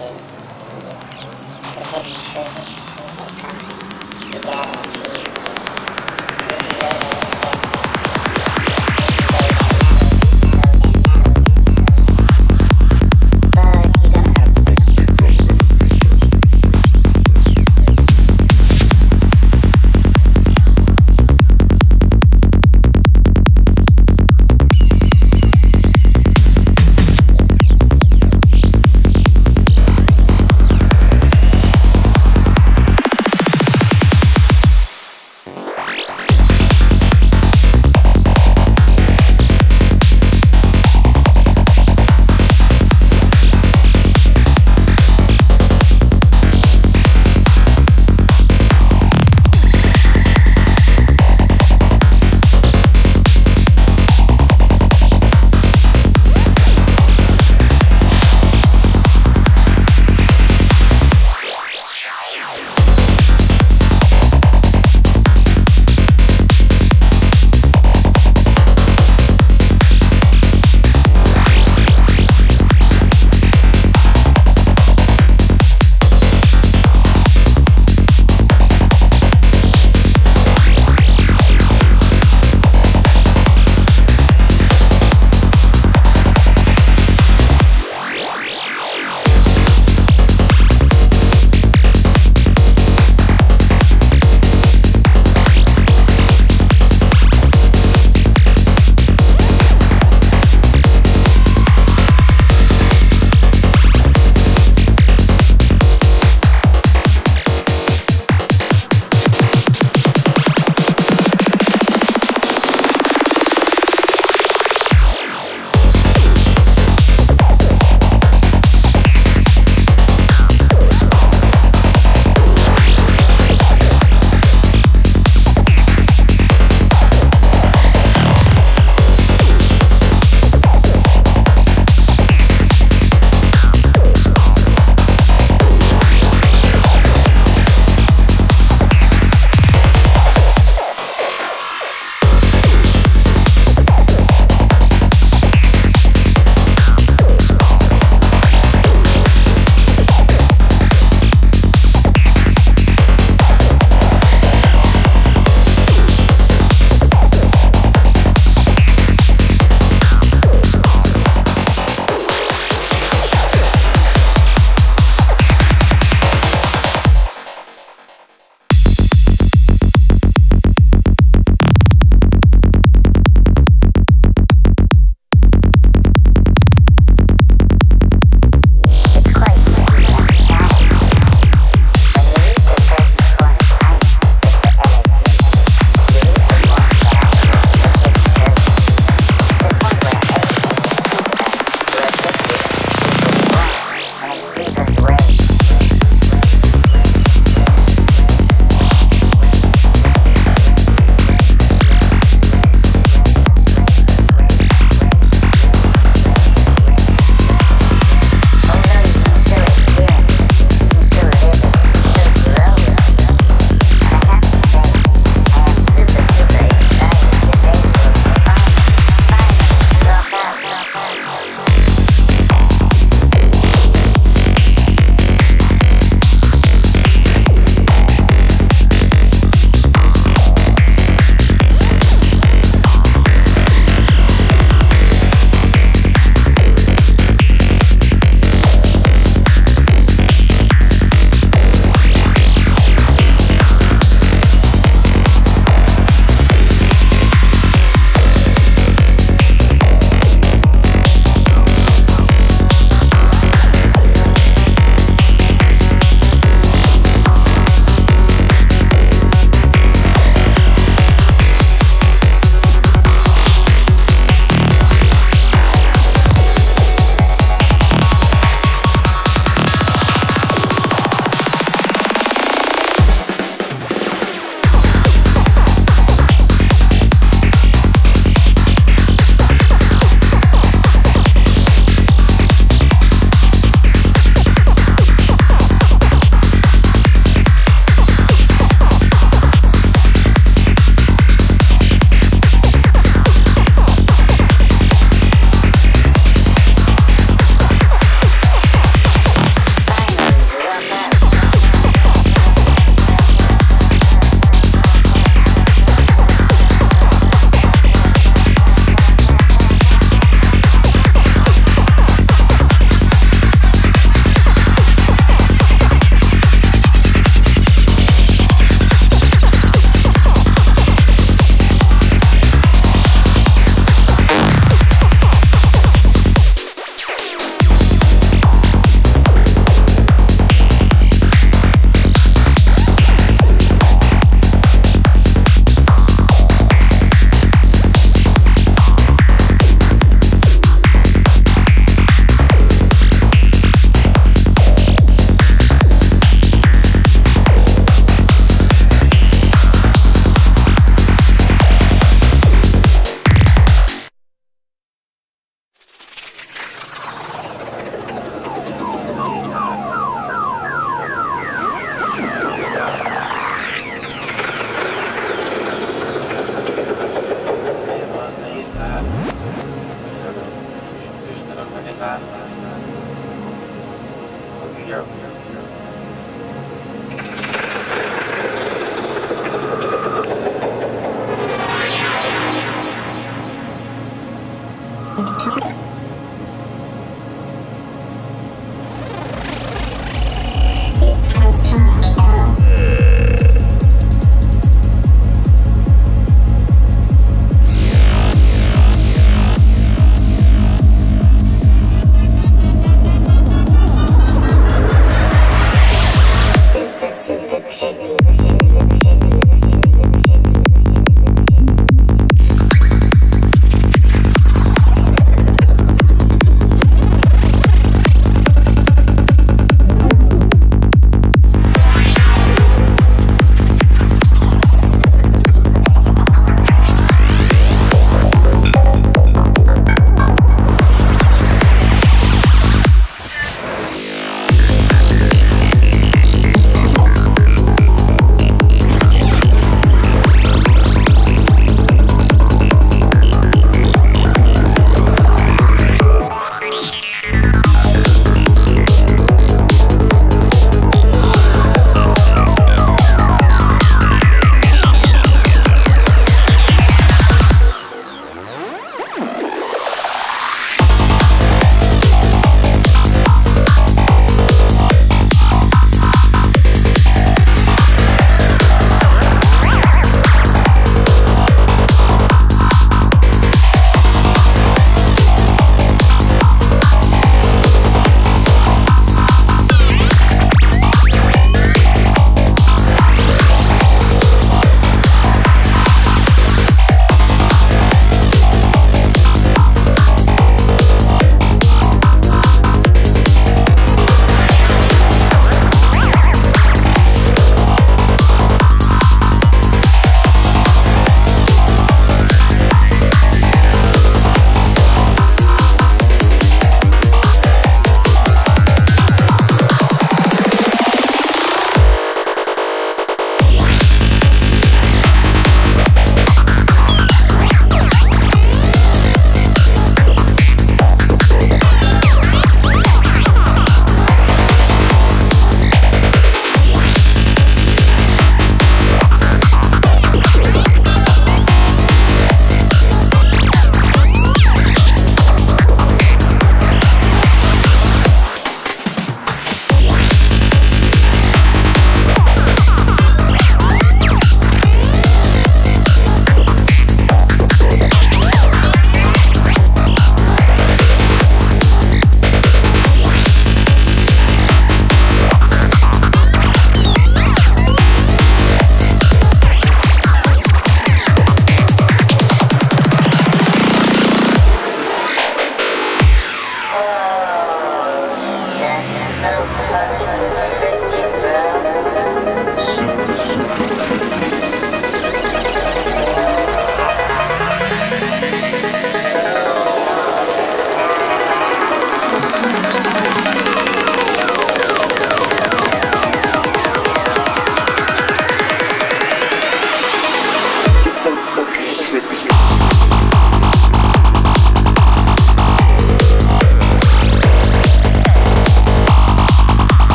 Essa complicated.